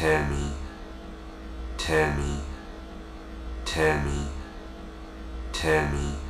Tammy, Tammy, Tammy, Tammy.